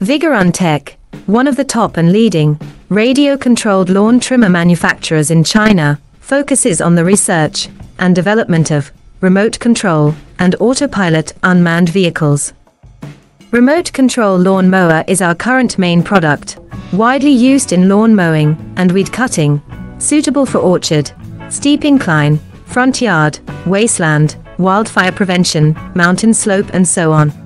Vigorun Tech, one of the top and leading radio-controlled lawn trimmer manufacturers in China, focuses on the research and development of remote control and autopilot unmanned vehicles. Remote control lawn mower is our current main product, widely used in lawn mowing and weed cutting, suitable for orchard, steep incline, front yard, wasteland, wildfire prevention, mountain slope and so on.